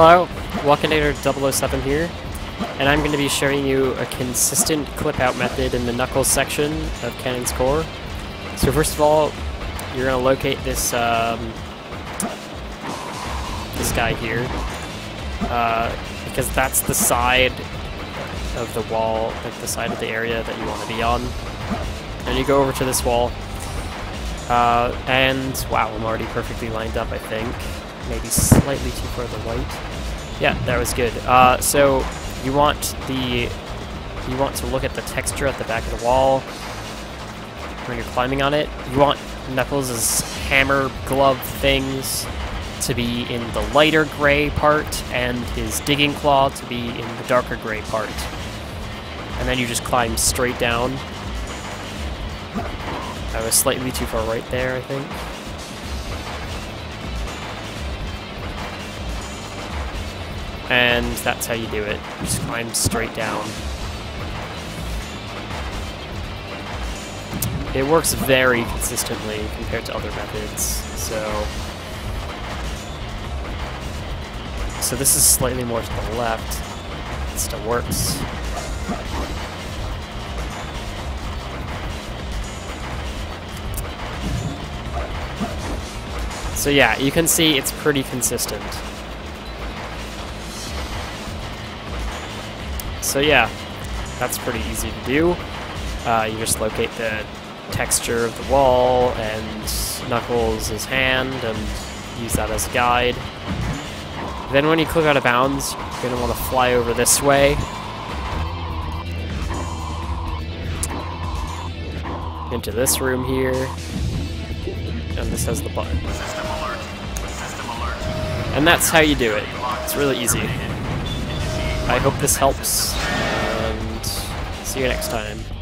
Hello, Walkinator 007 here, and I'm going to be showing you a consistent clip-out method in the Knuckles section of Cannon's Core. So first of all, you're going to locate this, um, this guy here, uh, because that's the side of the wall, like the side of the area that you want to be on. And you go over to this wall, uh, and wow, I'm already perfectly lined up, I think maybe slightly too far to the right. Yeah, that was good. Uh, so you want the you want to look at the texture at the back of the wall when you're climbing on it. You want Knuckles' hammer glove things to be in the lighter gray part and his digging claw to be in the darker gray part. And then you just climb straight down. I was slightly too far right there, I think. And that's how you do it. You just climb straight down. It works very consistently compared to other methods, so... So this is slightly more to the left. It still works. So yeah, you can see it's pretty consistent. So yeah, that's pretty easy to do. Uh, you just locate the texture of the wall and Knuckles' hand and use that as a guide. Then when you clip out of bounds, you're going to want to fly over this way. Into this room here. And this has the button. And that's how you do it. It's really easy. I hope this helps, and see you next time.